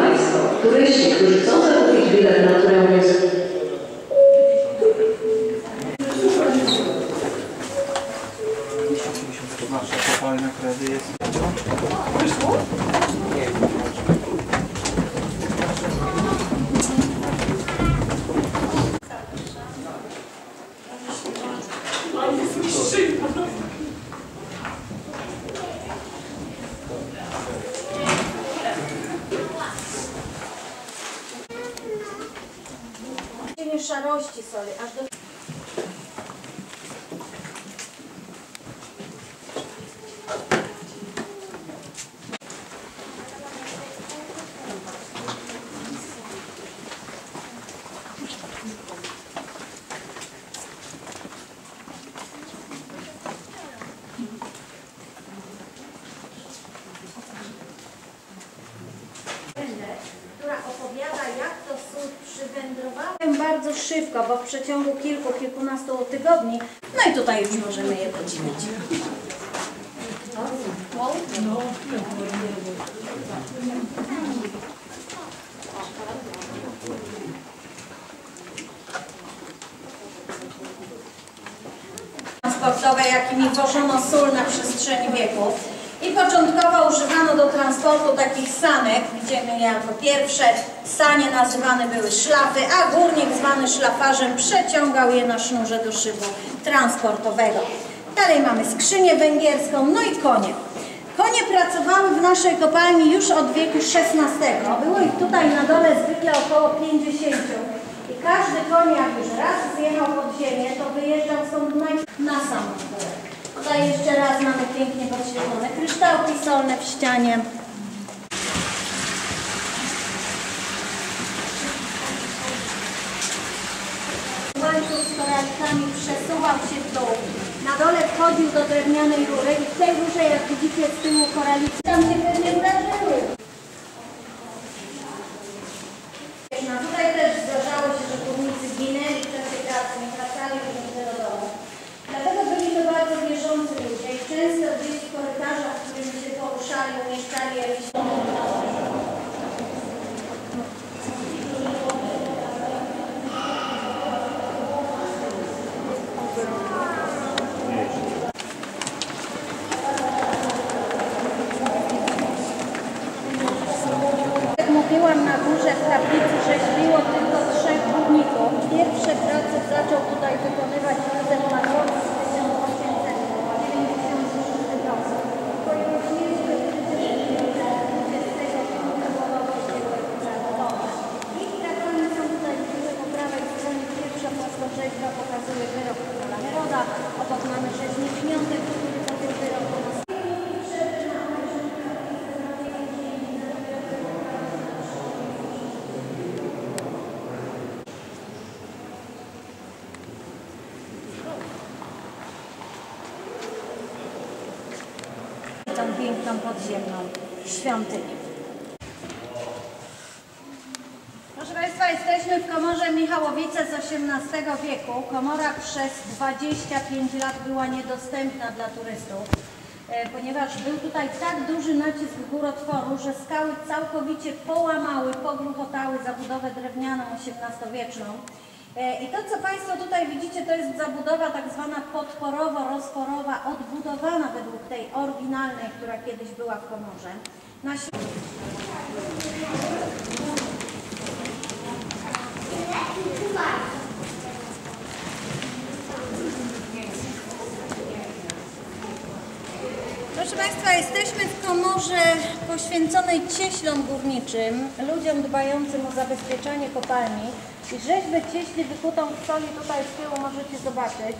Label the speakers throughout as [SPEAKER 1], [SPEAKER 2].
[SPEAKER 1] Państwo, turyści, którzy chcą zakupić bilet na turę
[SPEAKER 2] sól przywędrowałem bardzo szybko, bo w przeciągu kilku, kilkunastu tygodni. No i tutaj już możemy je podziwiać. transportowe, jakimi wożono sól na przestrzeni wieków. Początkowo używano do transportu takich sanek, widzimy je jako pierwsze. Sanie nazywane były szlafy, a górnik zwany szlafarzem przeciągał je na sznurze do szybu transportowego. Dalej mamy skrzynię węgierską, no i konie. Konie pracowały w naszej kopalni już od wieku XVI. Było ich tutaj na dole zwykle około 50. I każdy koń, jak już raz zjechał pod ziemię, to wyjeżdżał stąd na górę. Tutaj jeszcze raz mamy pięknie podświetlone kryształki solne w ścianie. Łańcuch z koralikami przesuwał się w dół. Na dole wchodził do drewnianej rury i w tej rurze, jak widzicie, z tyłu koralicy tam się pewnie piękną podziemną świątynię. Proszę Państwa, jesteśmy w komorze Michałowice z XVIII wieku. Komora przez 25 lat była niedostępna dla turystów, e, ponieważ był tutaj tak duży nacisk górotworu, że skały całkowicie połamały, pogruchotały zabudowę drewnianą XVIII-wieczną. E, I to, co Państwo tutaj widzicie, to jest zabudowa tak zwana podporowo-rozporowa, odbudowana według tej oryginalnej, która kiedyś była w komorze. Na Proszę Państwa, jesteśmy w komorze poświęconej cieślom górniczym, ludziom dbającym o zabezpieczanie kopalni. I rzeźbę cieśli wykutą w soli tutaj z tyłu możecie zobaczyć.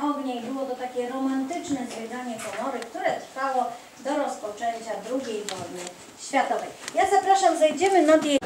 [SPEAKER 2] Pełne ognia i było to takie romantyczne zwiedzanie komory, które trwało do rozpoczęcia II wojny światowej. Ja zapraszam, zejdziemy na jej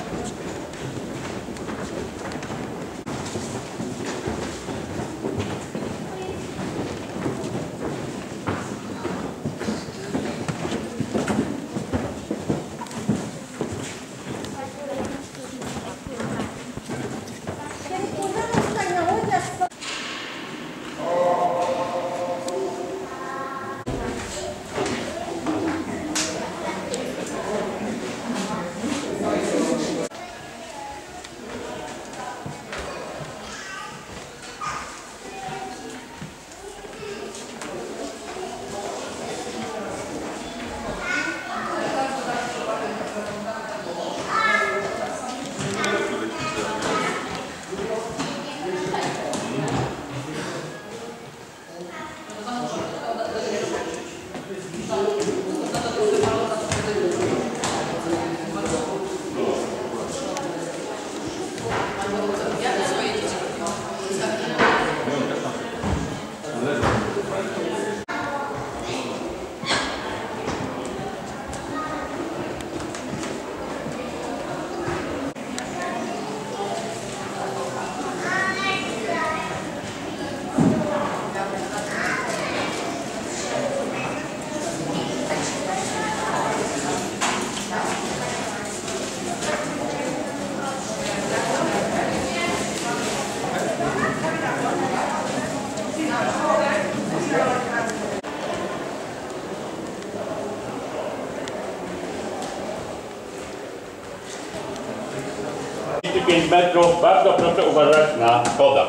[SPEAKER 3] 5 metrów. Bardzo proszę uważać na schodach.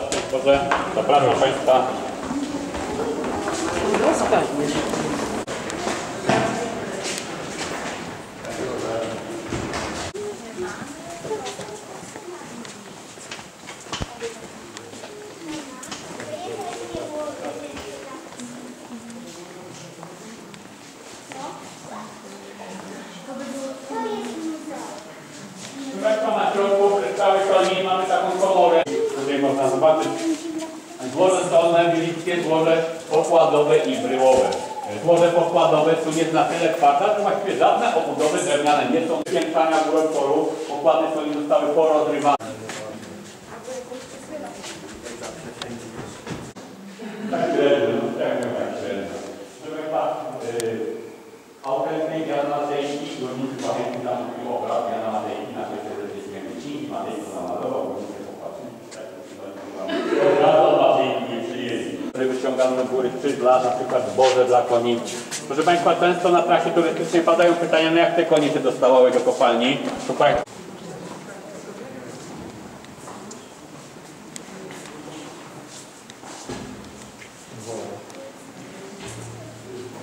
[SPEAKER 3] Zapraszam Państwa. Można zobaczyć złoże solne, milickie, złoże pokładowe i bryłowe. Złoże pokładowe są jest na tyle twarda, że właściwie żadne obudowy drewniane nie są piętrzania górotworu. Pokłady są i zostały porozrywane. Który wyciągano do góry skrzydła, na przykład zboże dla koni. Proszę Państwa, często na trasie turystycznej padają pytania, no jak te konie się dostawały do kopalni. Państwo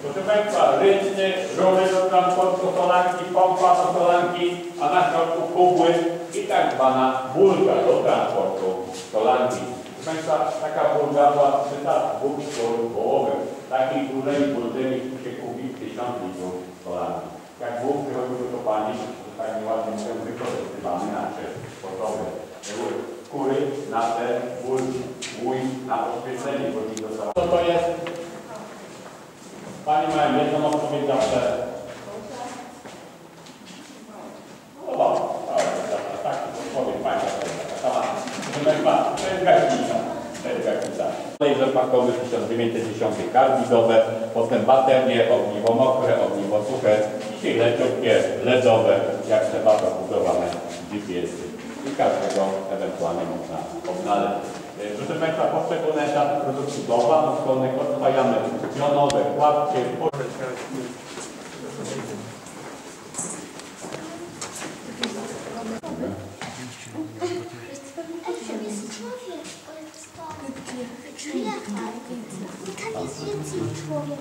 [SPEAKER 3] Proszę Państwa, ręczny, rury do transportu solanki, pompa do solanki, a na środku kubły i tak zwana bulga do transportu solanki. Państwa, taka bulga była przyta dwóch czworów połowych. Takich dużymi buldymi się kupi tysiąc litrów solanki. Jak wóz przychodził do kopalni, to tak nieładnie mówią, wykorzystywany na czyn sportowy. Były kury na te ból, łój, na oświetlenie, bo nie dostało. Co to jest? Pani mają jedną odpowiedź zawsze. No dobra, dobra, dobra, tak, odpowiedź Państwa, to jest gaśnica. Jest gaśnica. Olej rzepakowy 1910 karbidowe, potem baterie, ogniwo mokre, ogniwo suche, dzisiaj leciutkie, LEDowe, jak trzeba to budowane GPS-y. I każdego ewentualnie można odnaleźć. E, Proszę Państwa, poszczególne etapy produkcji bałwanów odpajamy pionowe, kładkie,
[SPEAKER 4] Człowiek. Tam jest więcej człowiek.